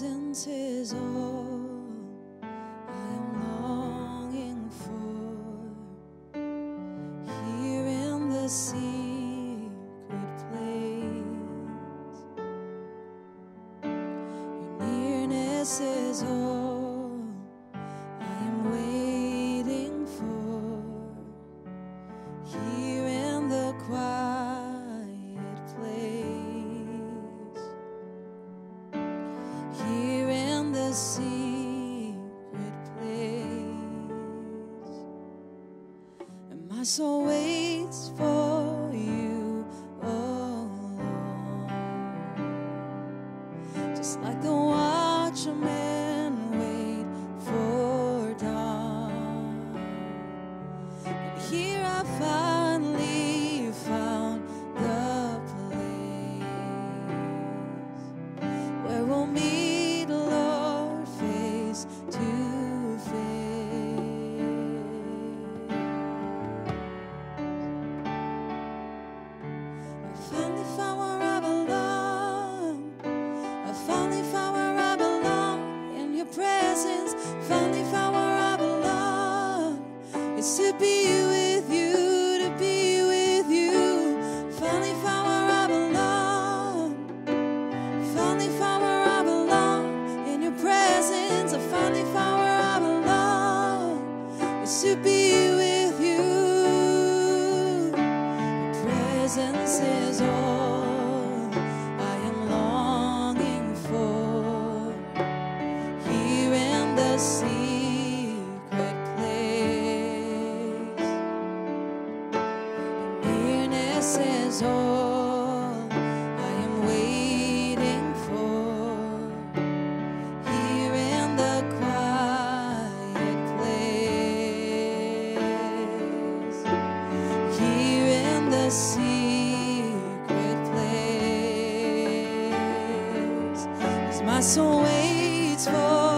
presence is all I am longing for. Here in the secret place, your nearness is all. So waits for my soul waits for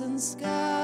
and sky.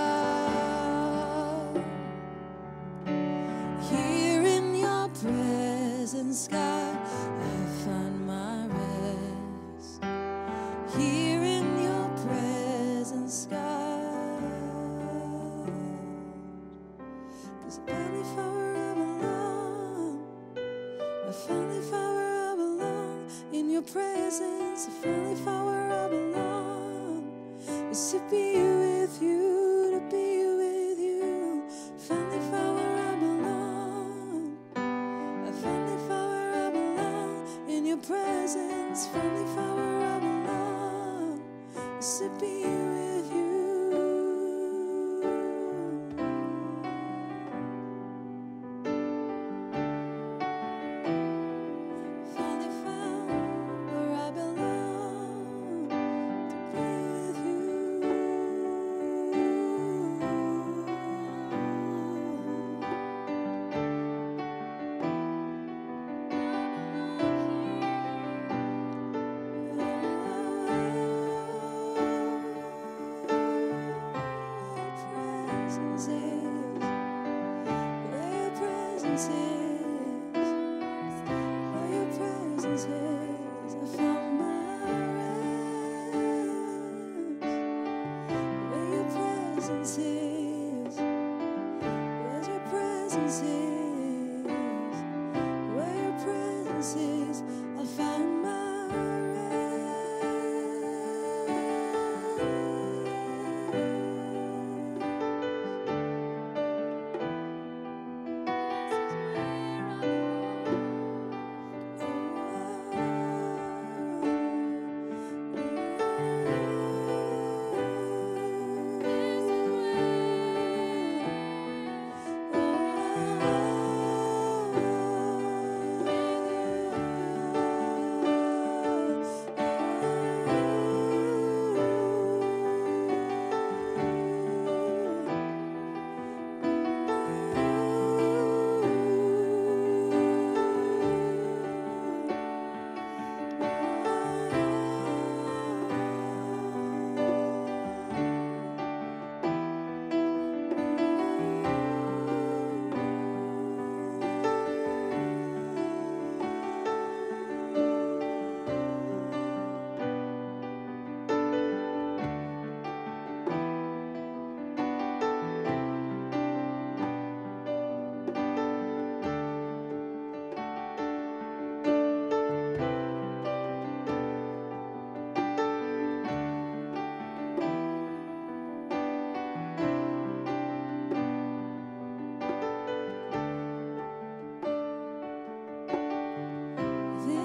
presence here.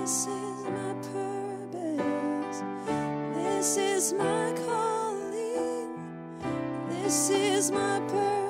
This is my purpose. This is my calling. This is my purpose.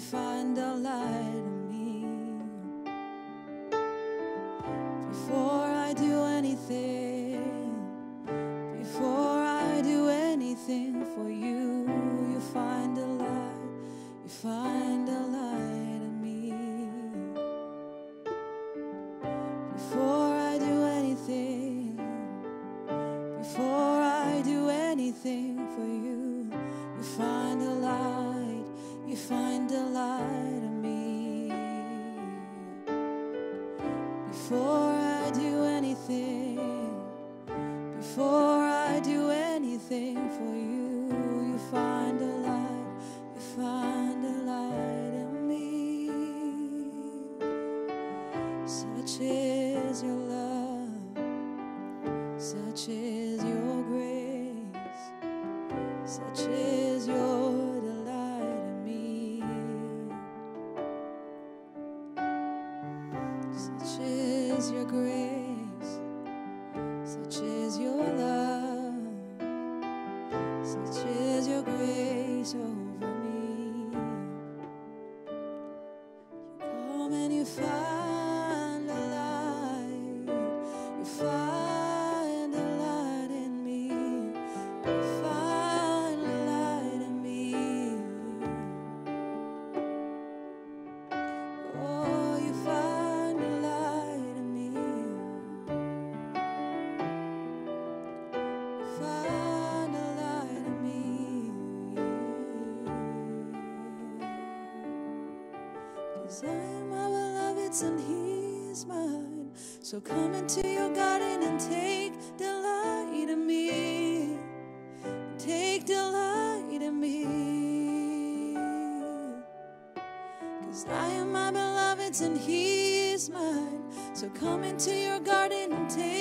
you find a light in me. Before I do anything, before I do anything for you, you find a light, you find a light in me. Before So come into your garden and take delight in me. Take delight in me. Cause I am my beloved's and he is mine. So come into your garden and take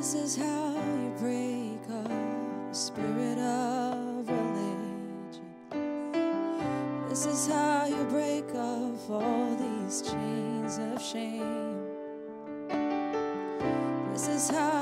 This is how you break up the spirit of religion. This is how you break off all these chains of shame. This is how.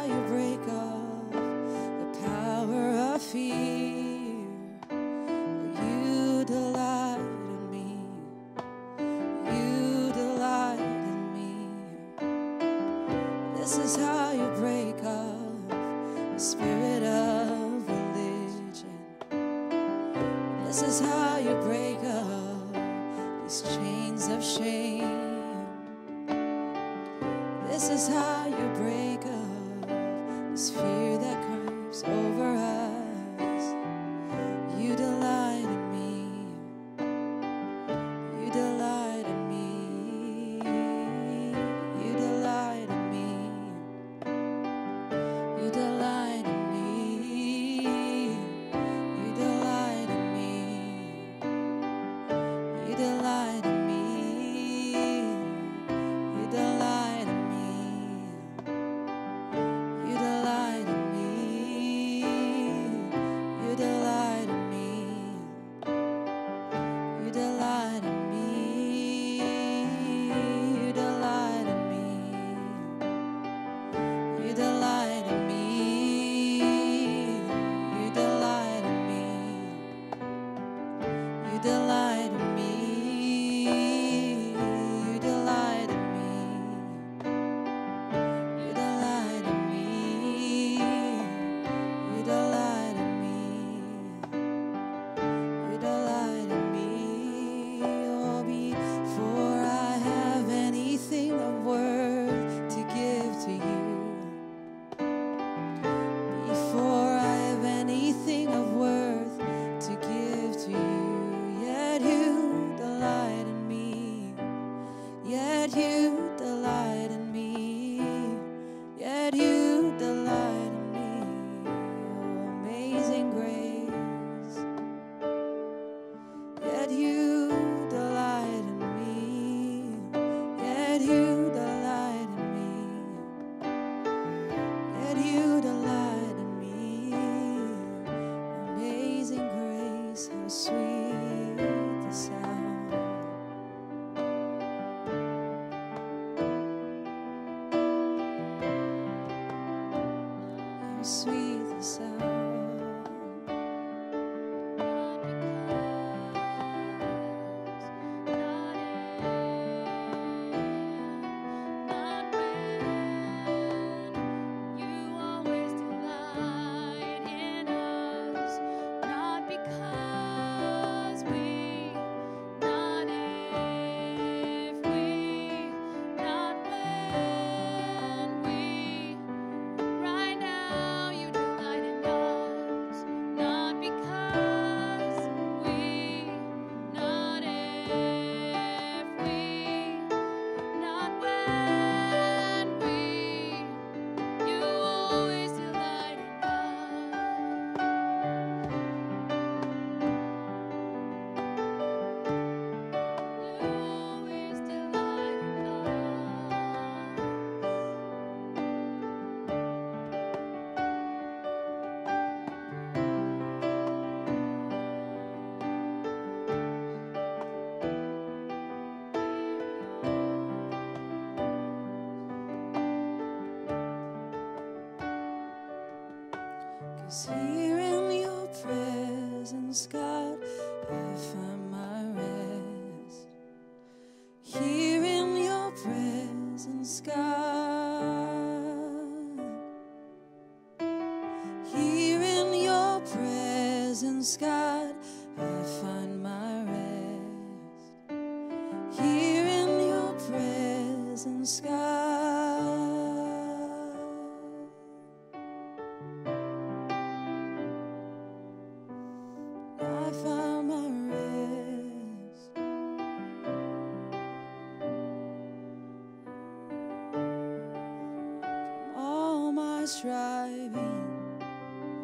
striving,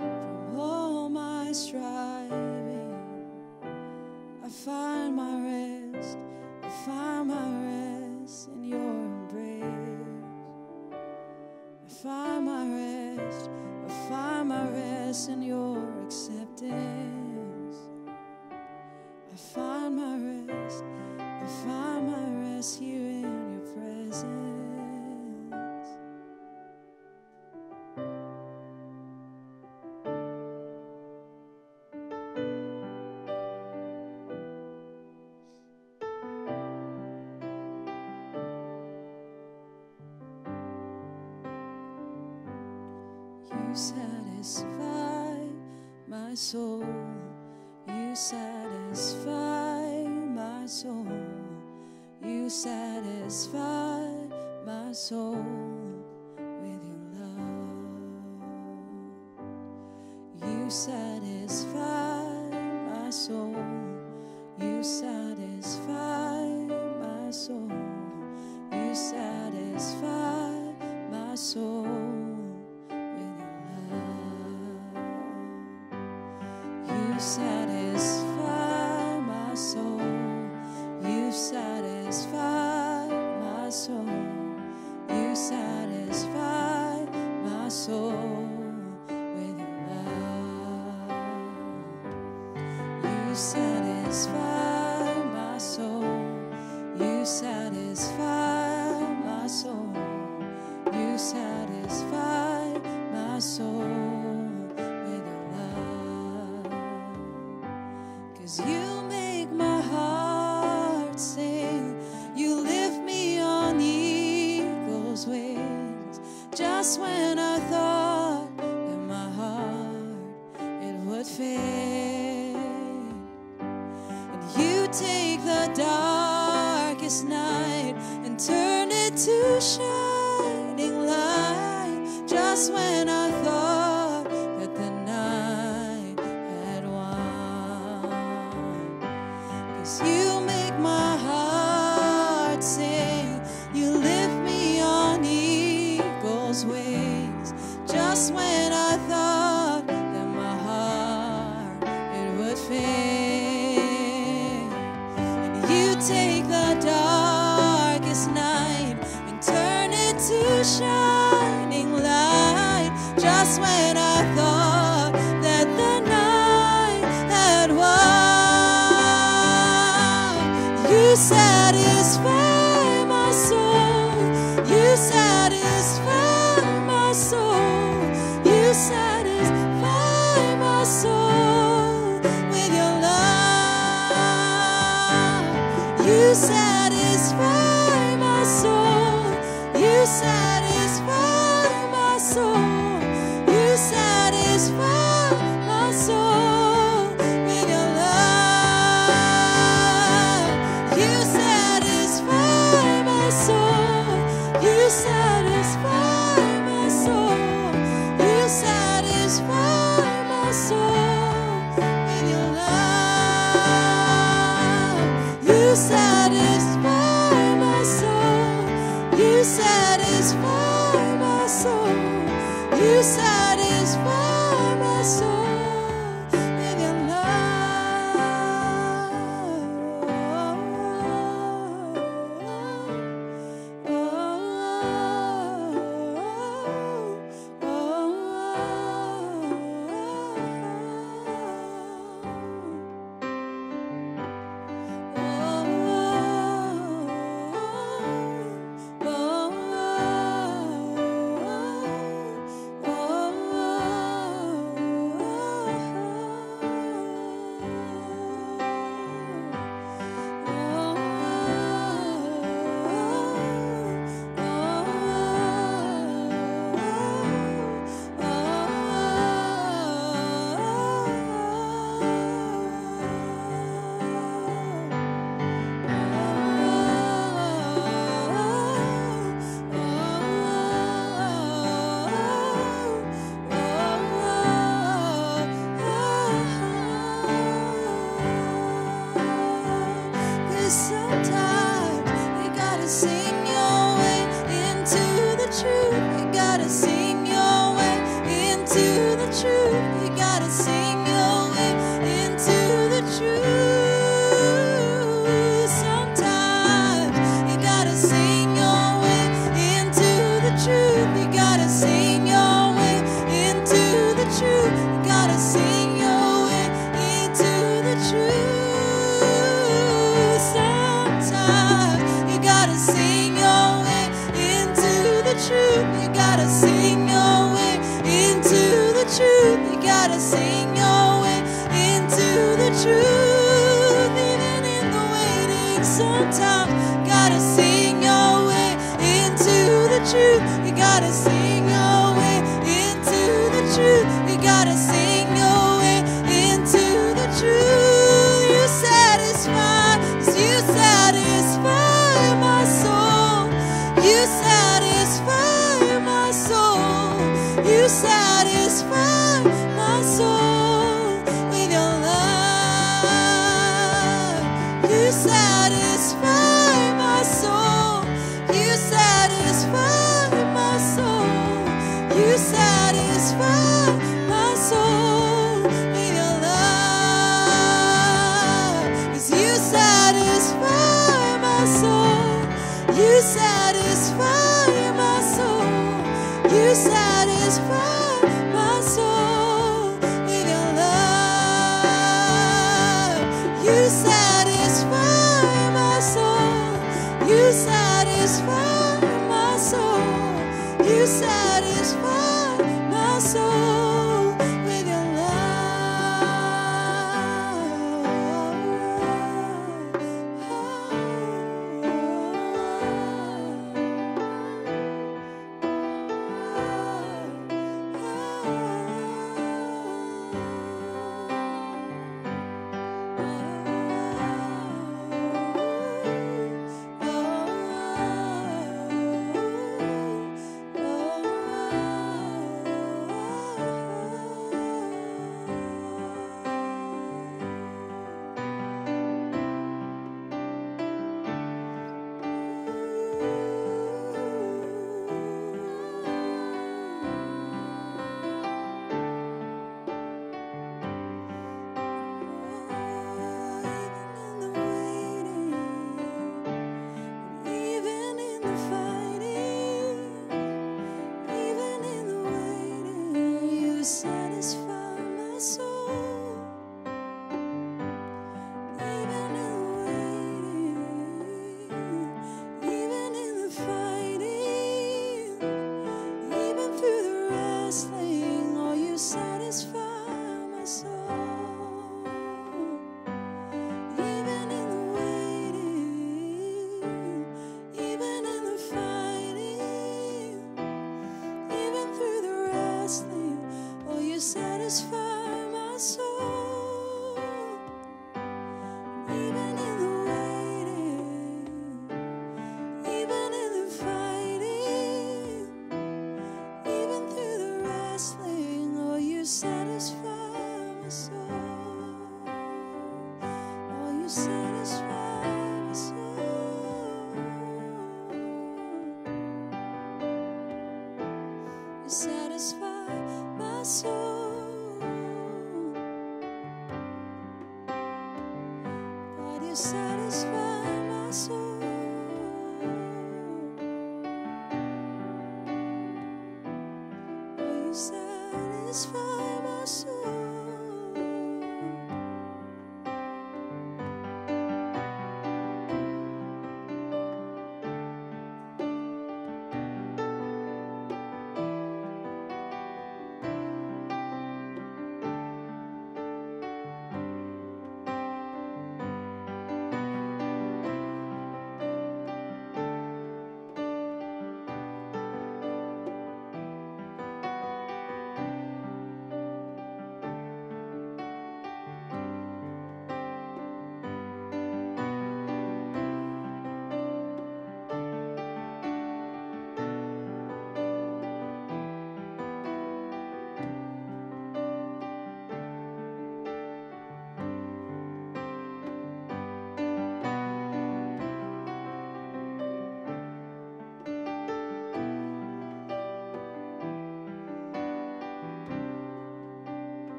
from all my striving. You satisfy my soul. You satisfy my soul. You satisfy my soul. said.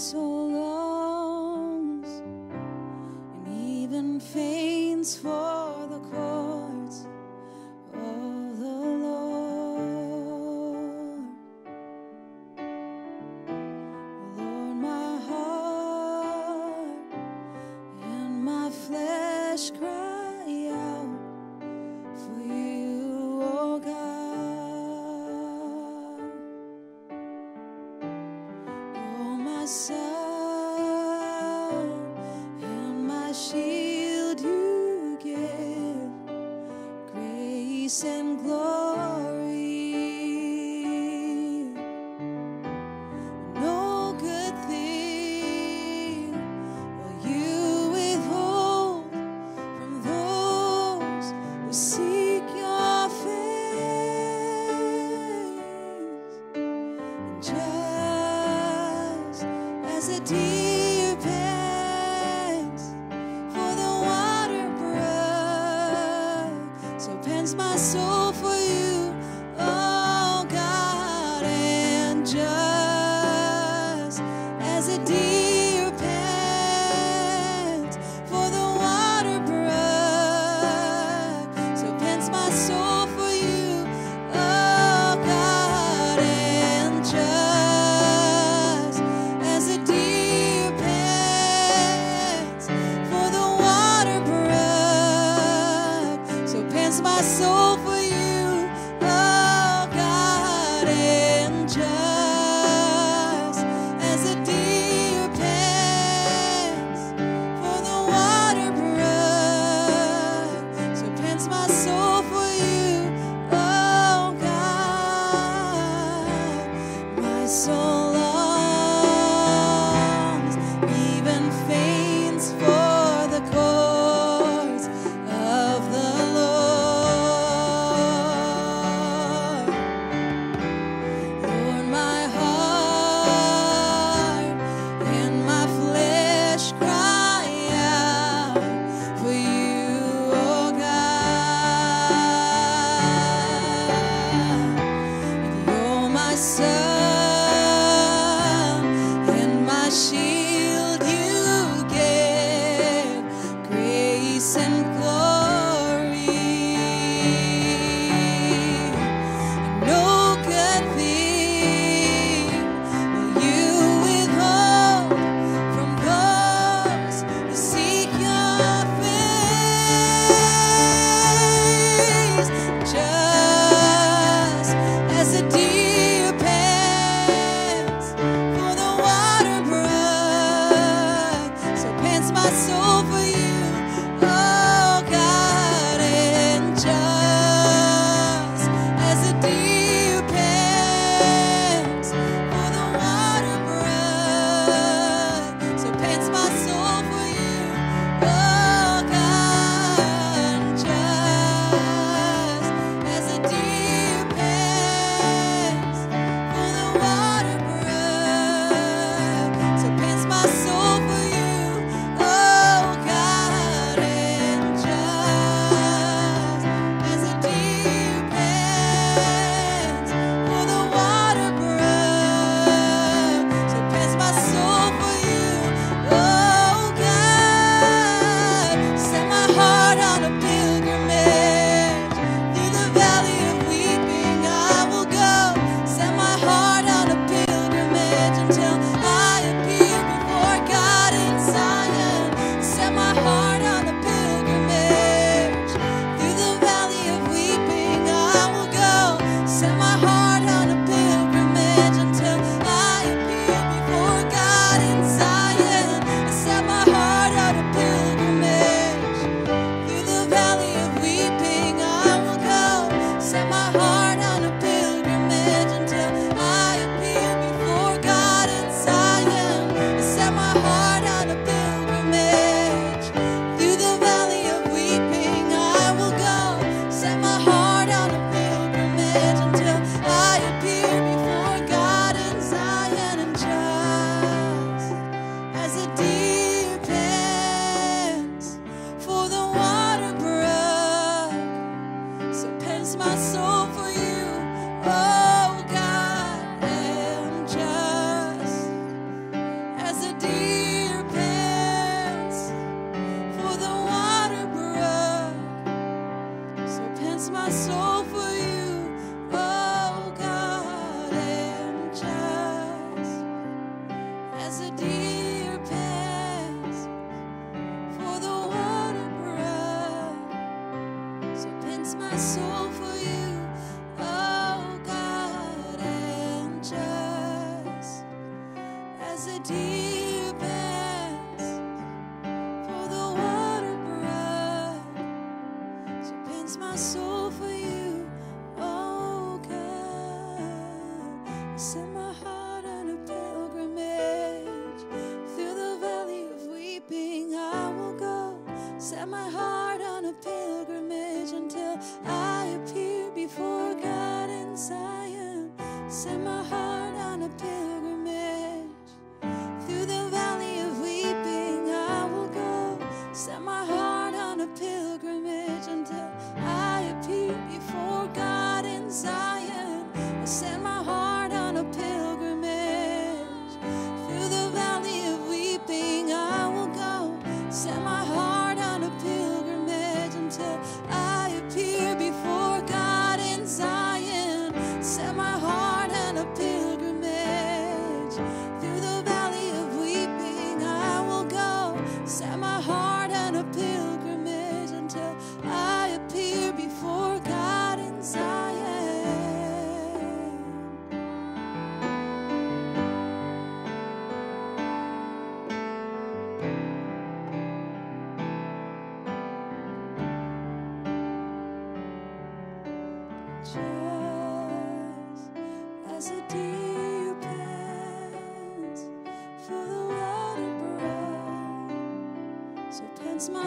so longs and even faints for the courts of the Lord. Lord, my heart and my flesh cries.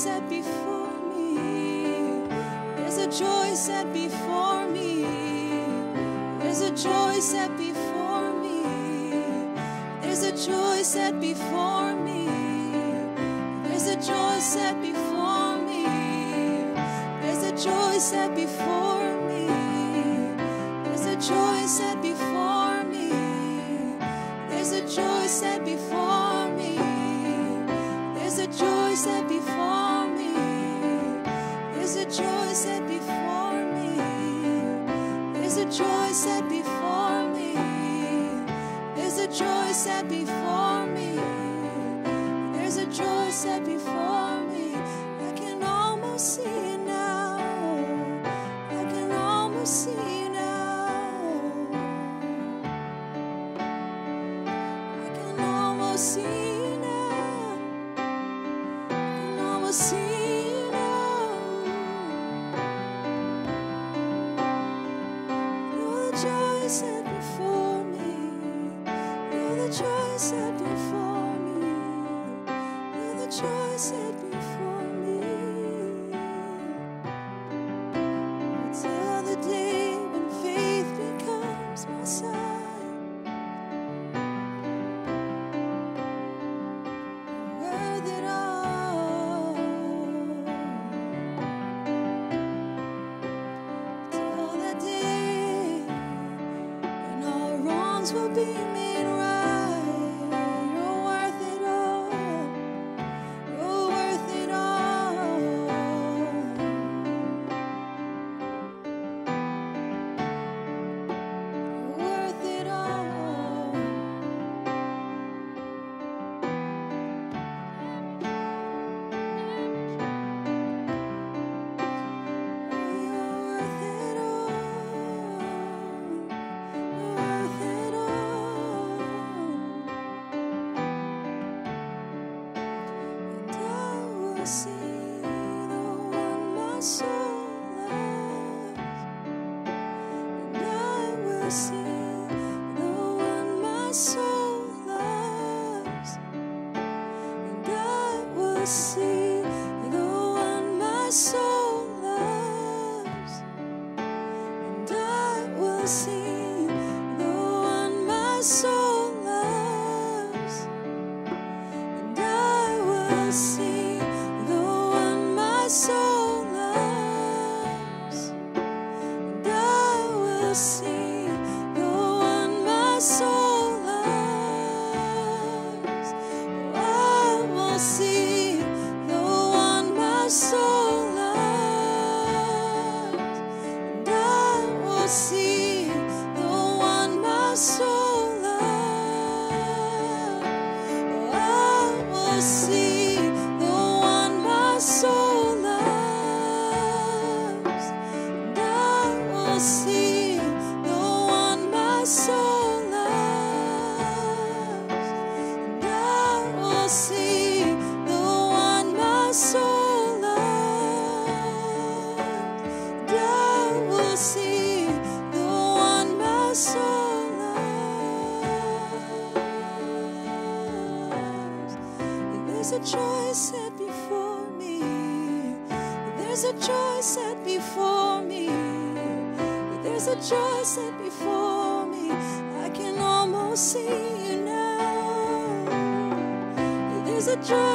set before me. There's a joy set before me. There's a joy set before me. There's a joy set before me. There's a joy set before me. said before. choice had before.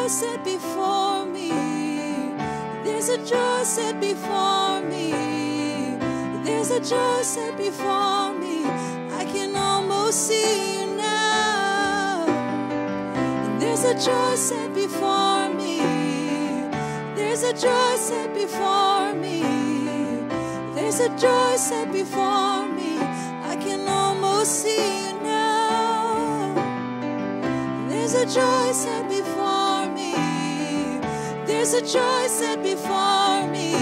Joy set before me. There's a joy set before me. There's a joy set before me. I can almost see you now. There's a joy set before me. There's a joy set before me. There's a joy set before me. I can almost see you now. There's a joy set before me. There's a joy set before me.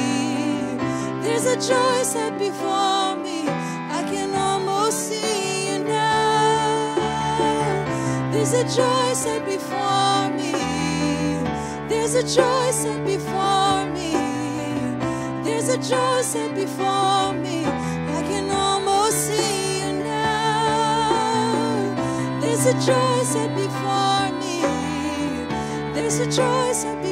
There's a joy set before me. I can almost see you now. There's a joy set before me. There's a joy set before me. There's a joy set before me. I can almost see you now. There's a joy set before me. There's a joy set.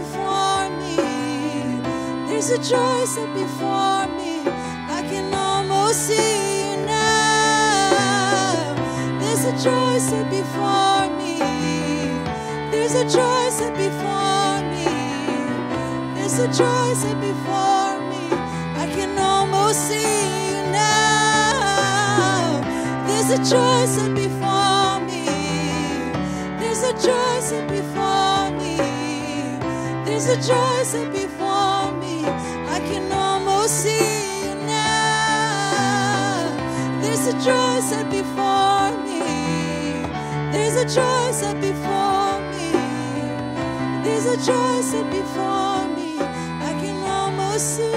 There's a joy set before me. I can almost see you now. There's a joy set before me. There's a joy set before me. There's a joy set before me. I can almost see you now. There's a joy set before me. There's a joy set before me. There's a joy set before a joy set before me. There's a joy set before me. There's a joy set before me. I can almost see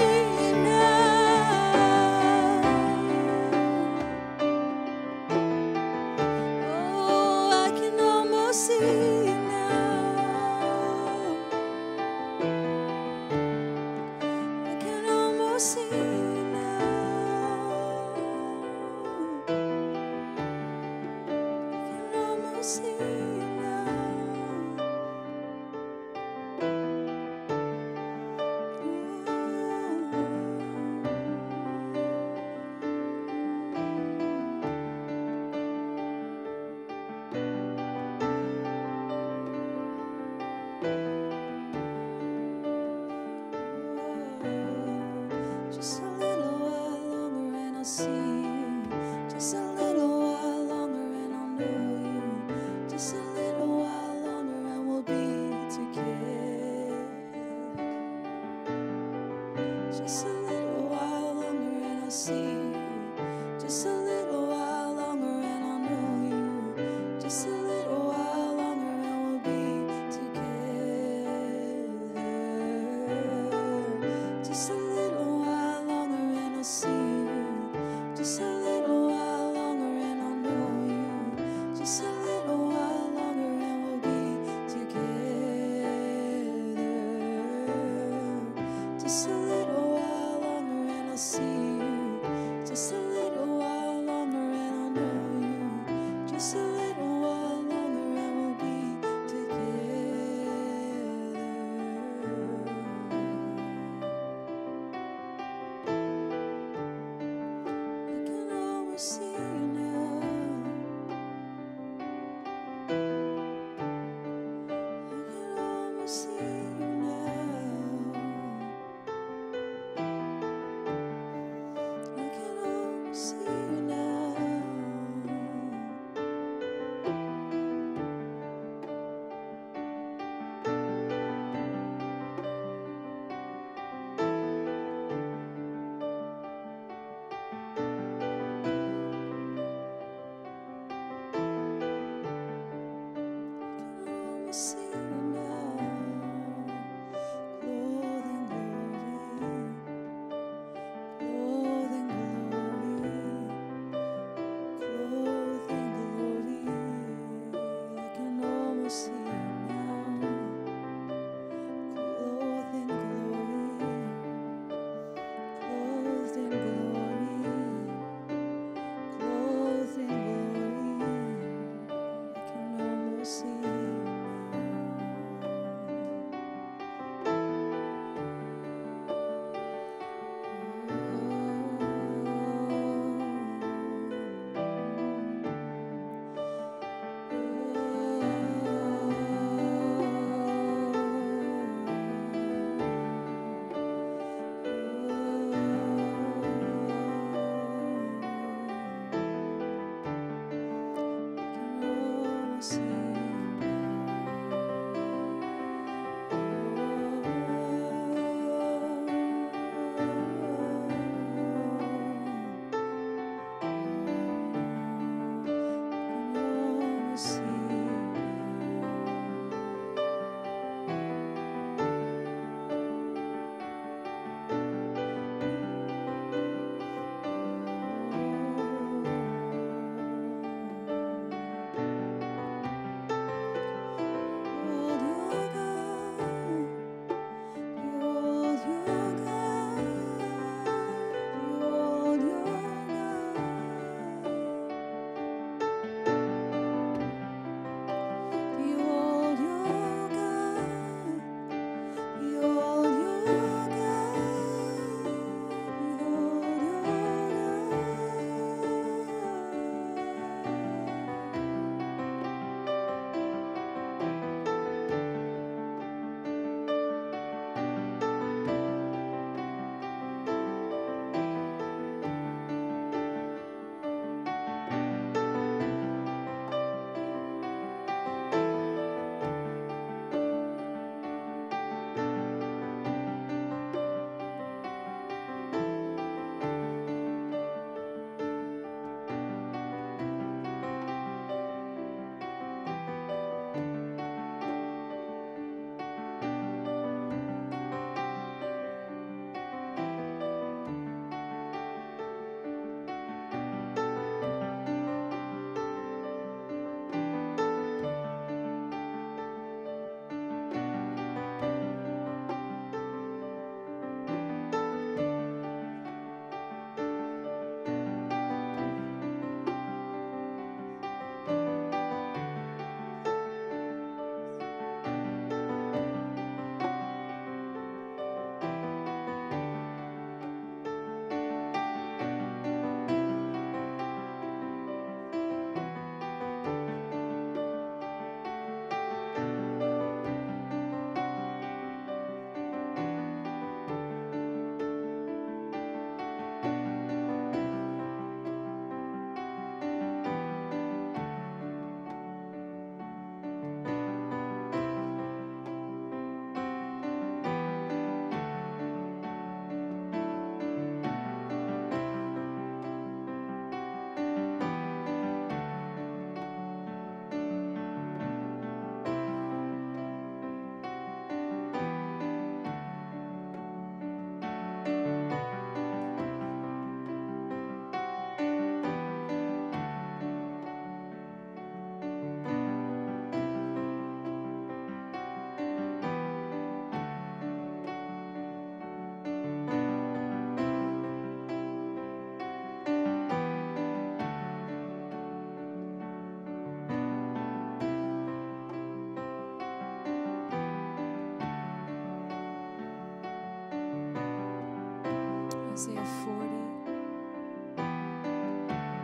Isaiah 40,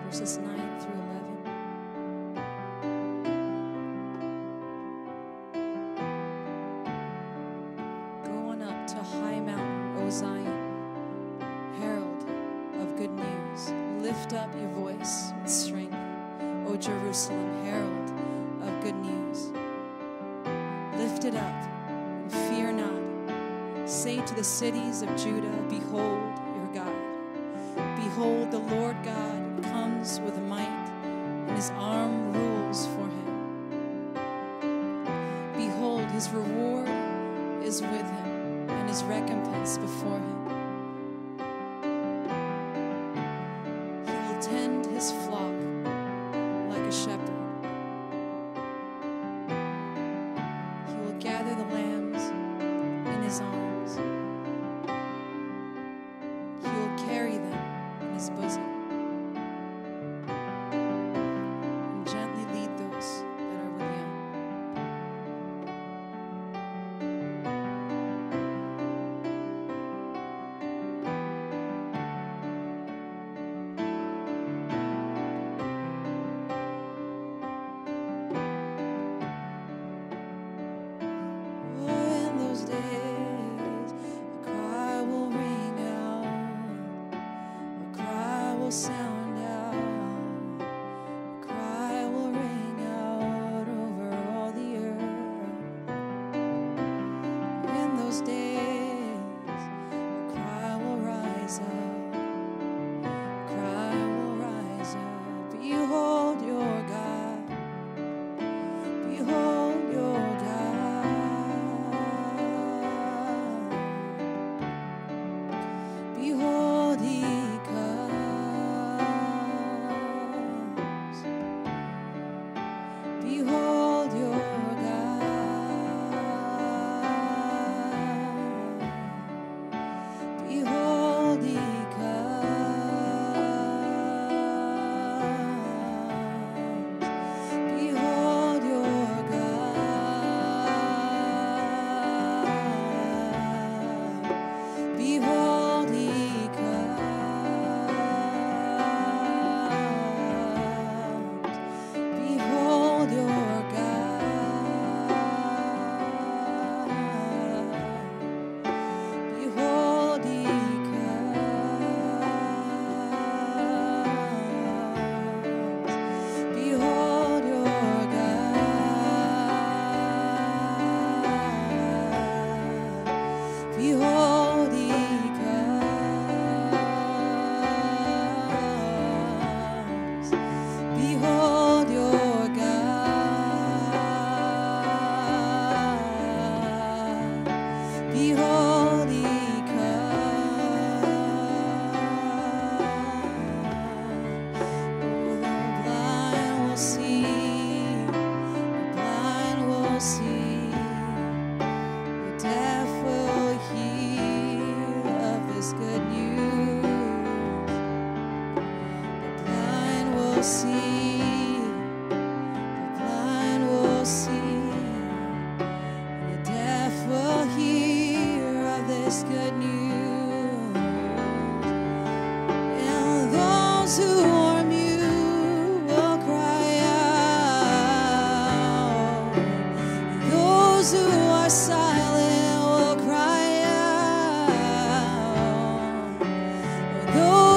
verses 9 through 11. Go on up to high mountain, O Zion, herald of good news. Lift up your voice with strength, O Jerusalem, herald of good news. Lift it up and fear not. Say to the cities of Judah, Behold. Behold, the Lord God comes with might, and his arm rules for him. Behold, his reward is with him, and his recompense before him. His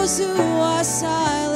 those who are silent.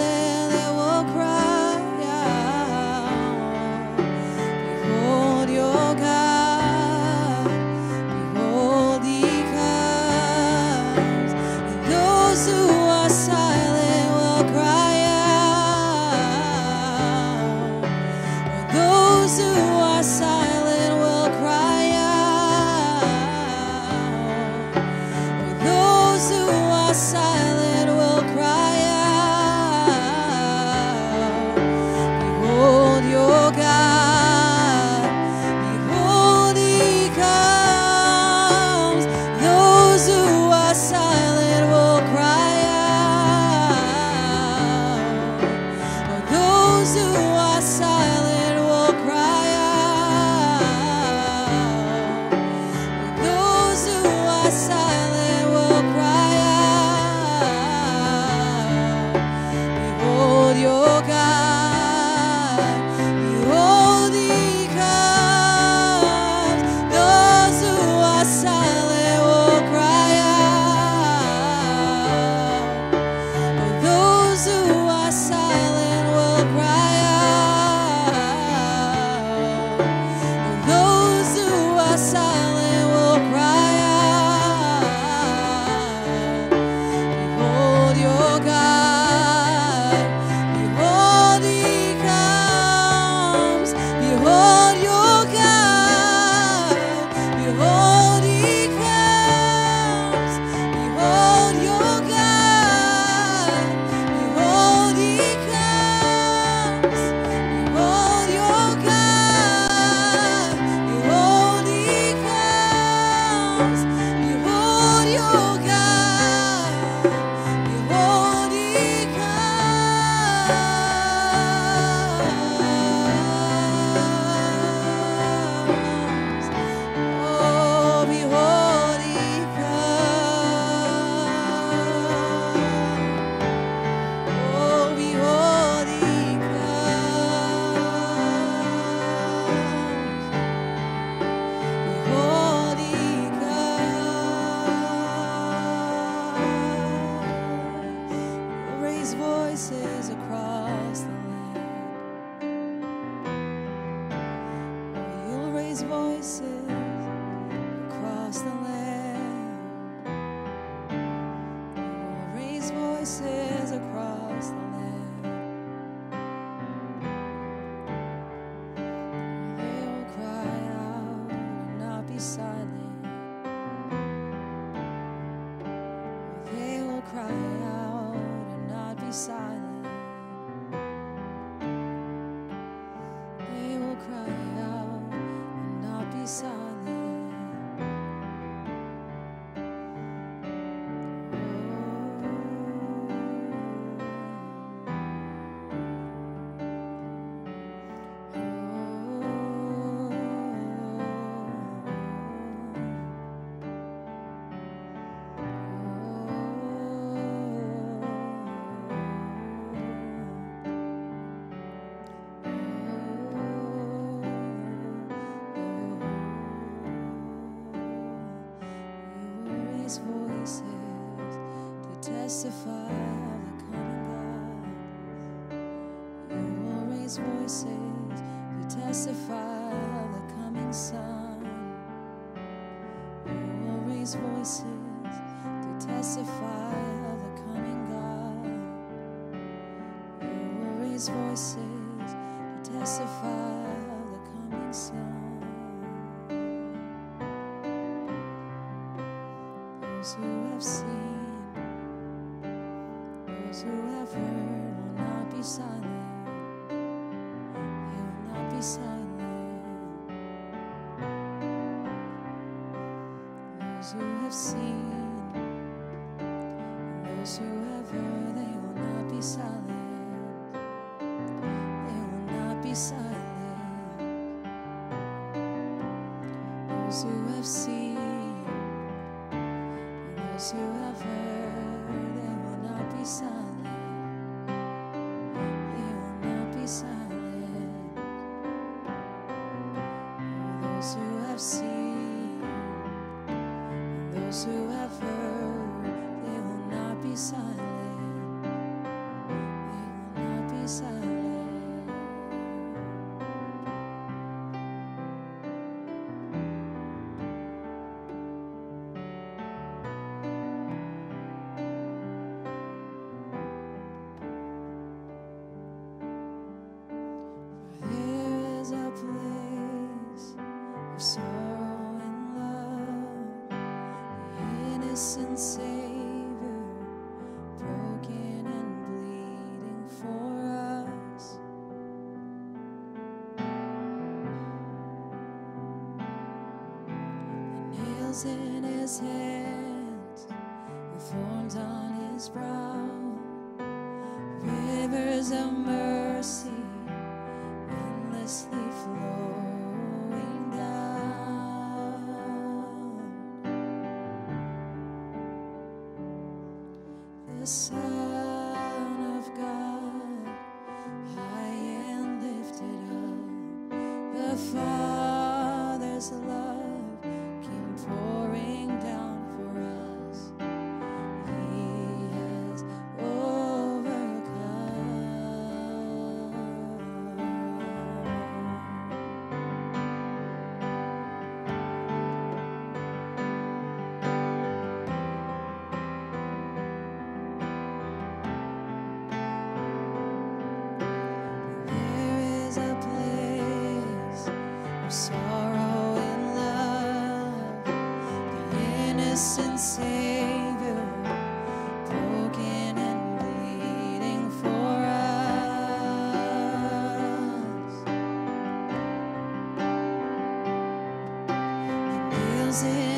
Raise voices to testify of the coming Son. You will raise voices to testify of the coming God. You will raise voices to testify of the coming Son. Those who have seen, those who have heard will not be silent. Have seen, those who have heard, they will not be silent. They will not be silent. Those who have seen. Those who have heard, they will not be silent. They will not be silent. Those who have seen, They will not be silent. There is a place of sorrow and love, the innocent In his hands, the thorns on his brow, rivers of mercy endlessly flowing down. The Son of God, high and lifted up, the Father's love The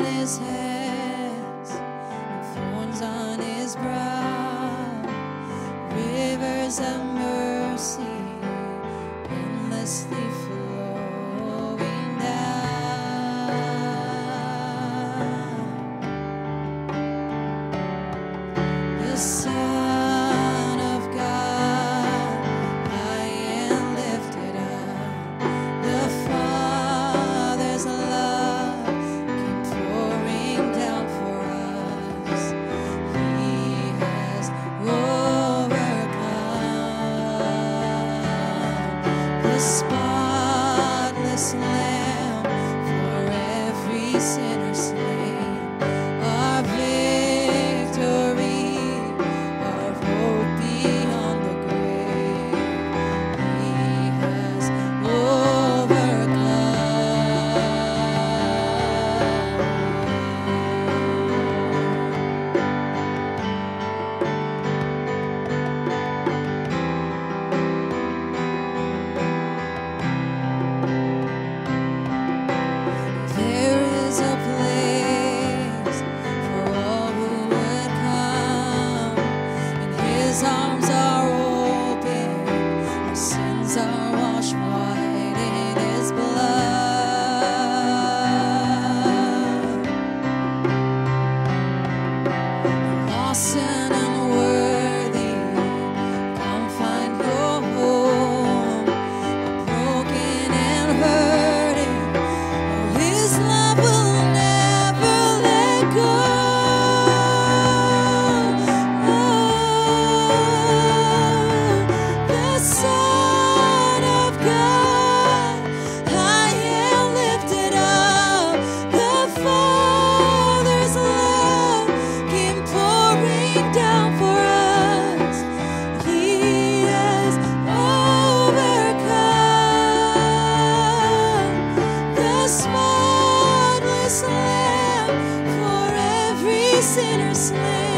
Sinners, slain.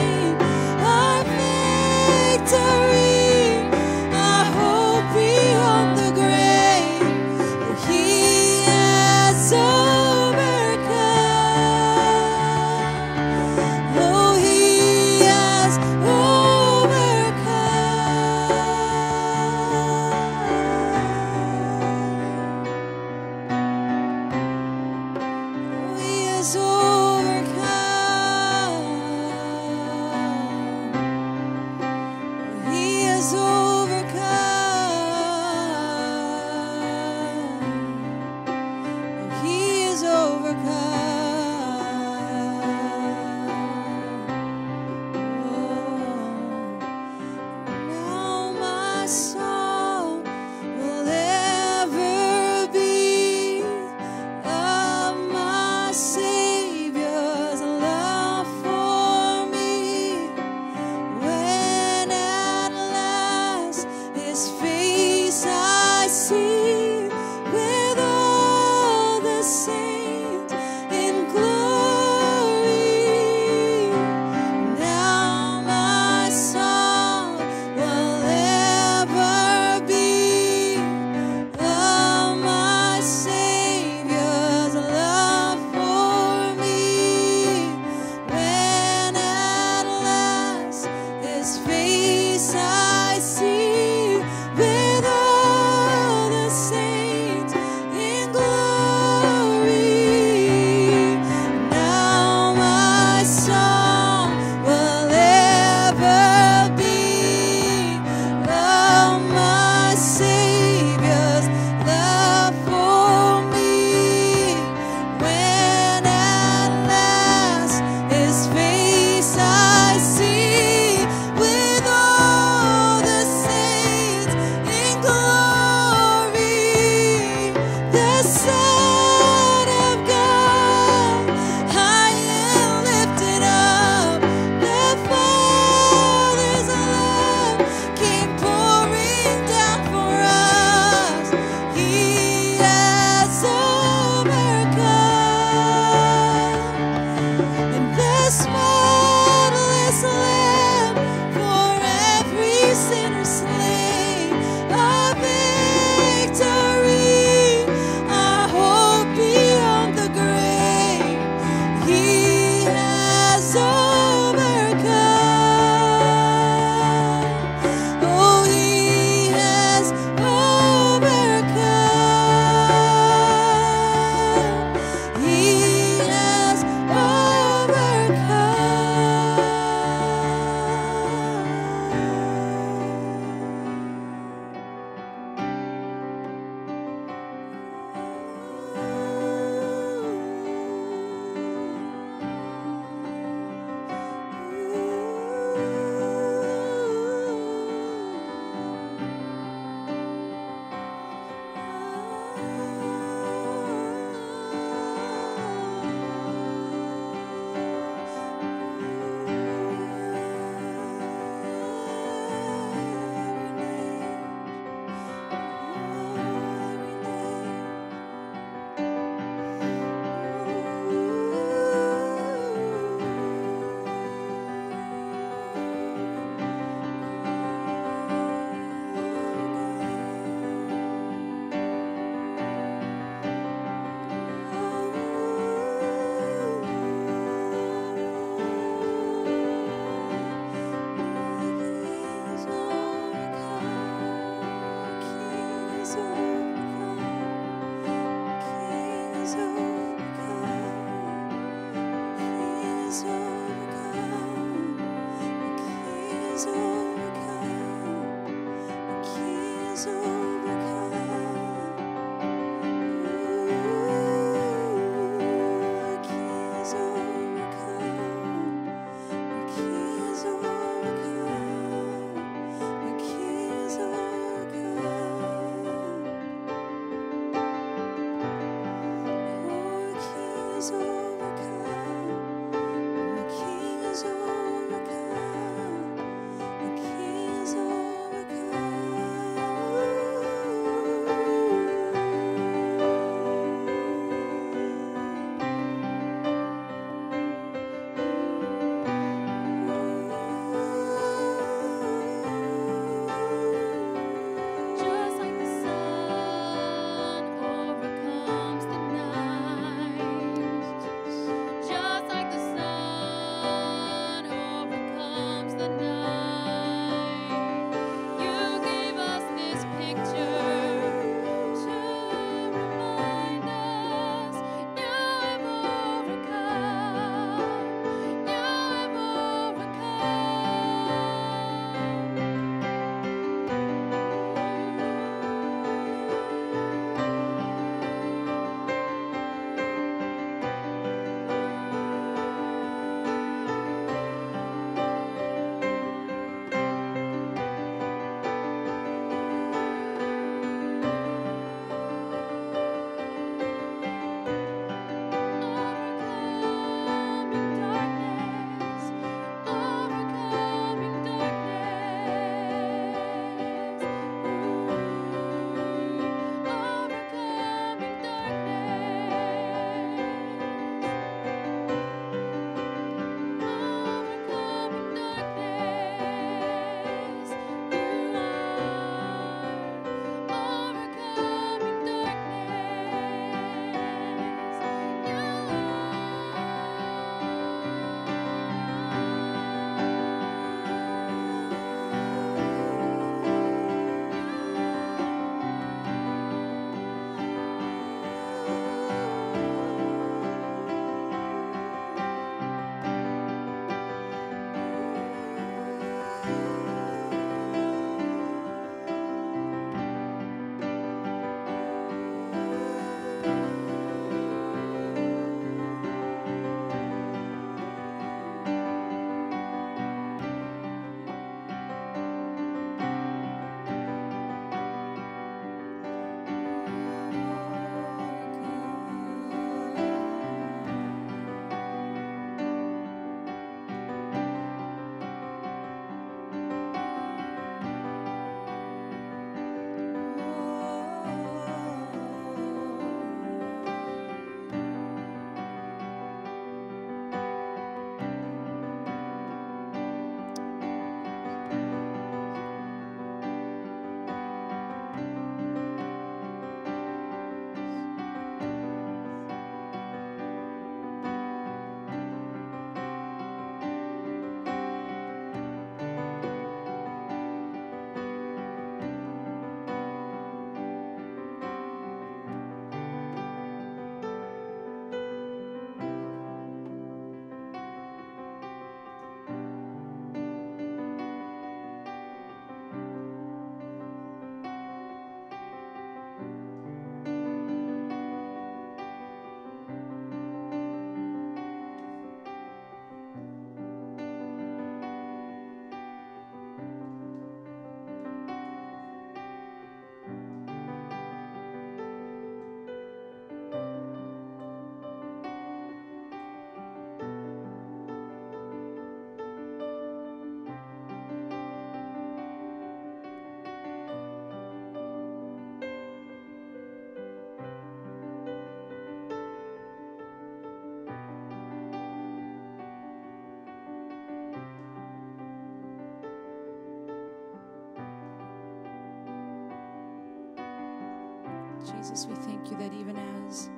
Jesus, we thank you that even as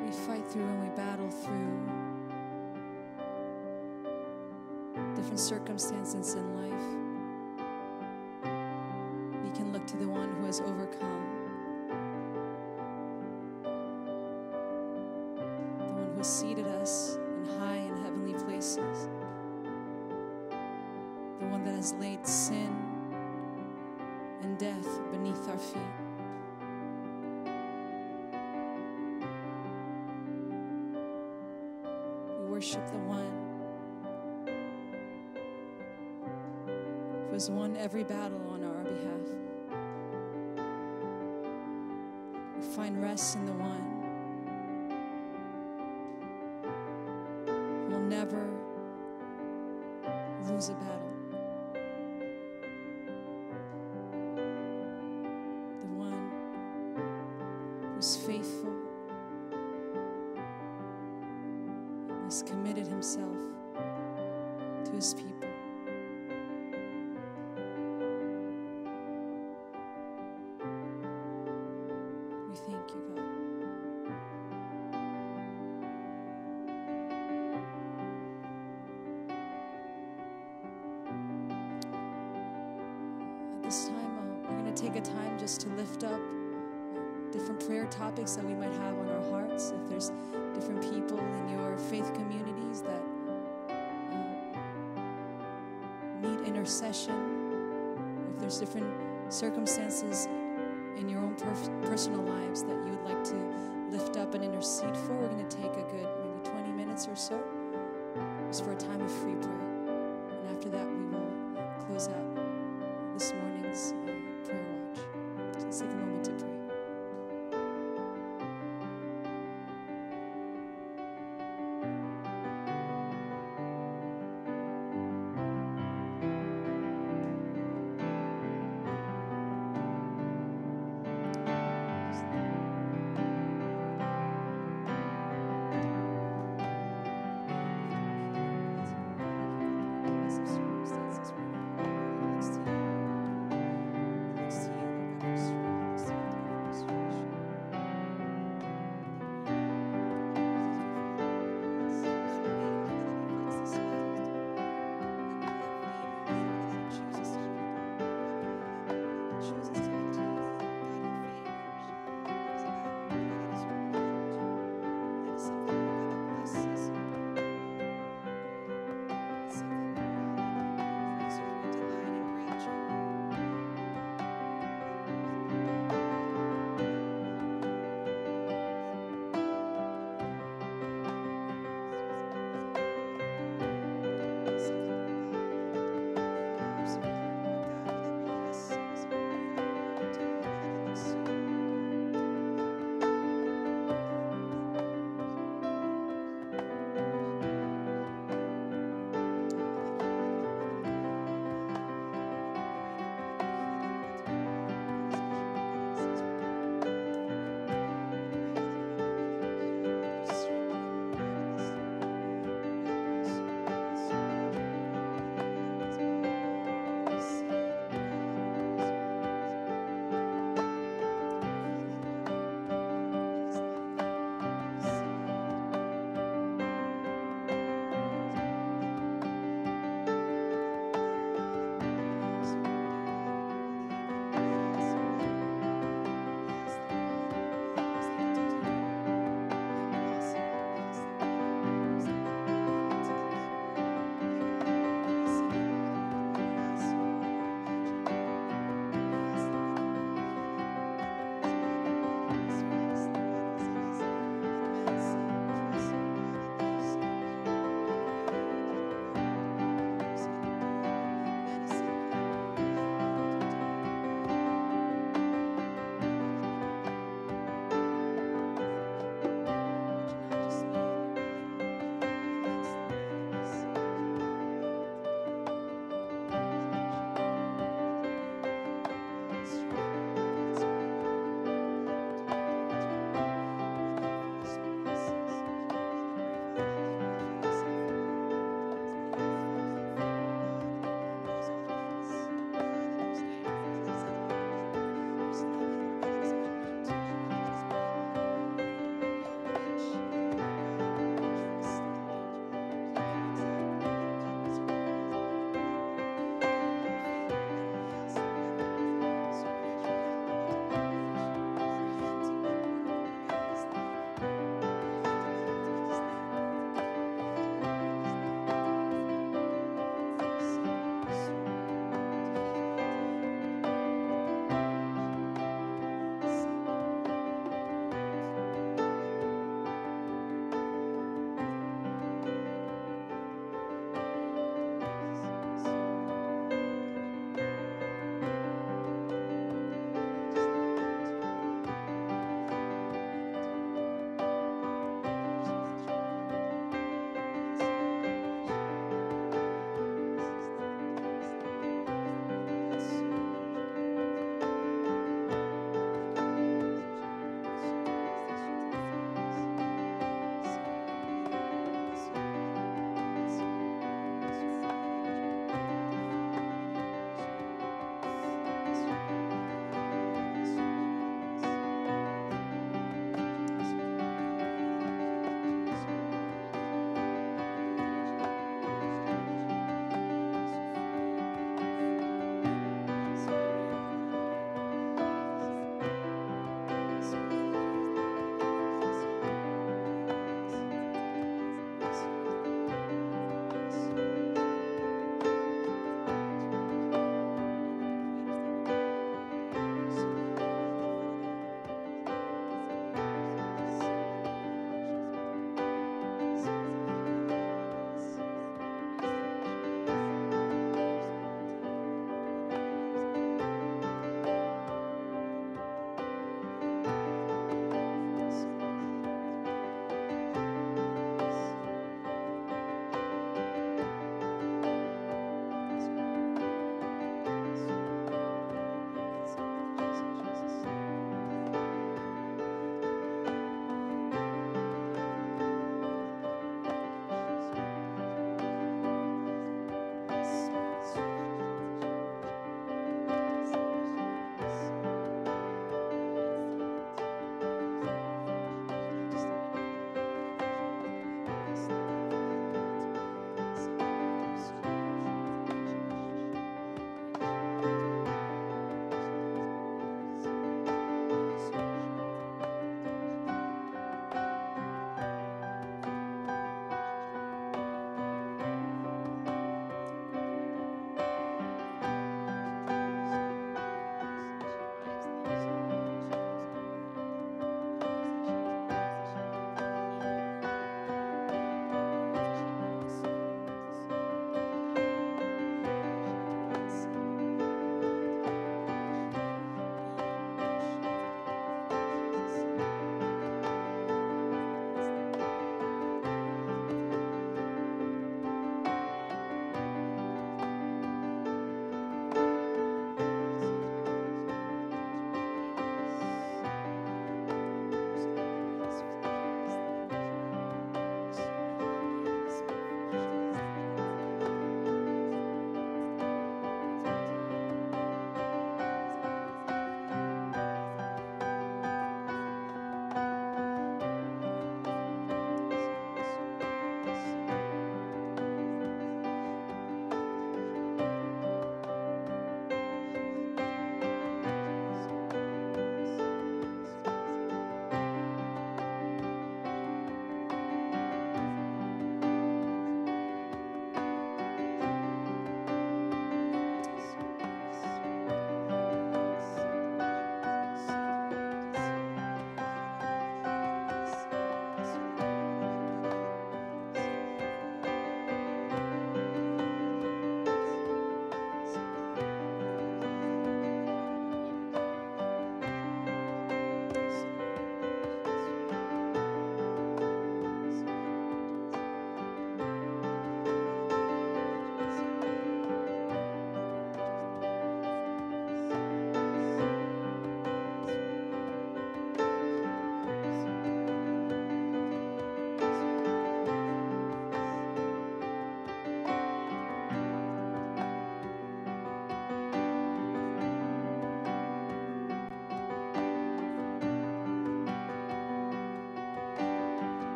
we fight through and we battle through different circumstances in life, we can look to the one who has overcome, the one who has seated us in high and heavenly places, the one that has laid sin death beneath our feet. We worship the one who has won every battle on our behalf. We find rest in the one different circumstances in your own personal lives that you would like to lift up and intercede for, we're going to take a good maybe 20 minutes or so just for a time of free prayer. And after that, we will close out this morning's